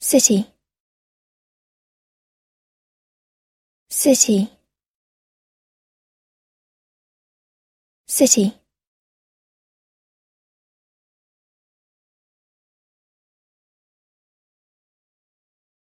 city city city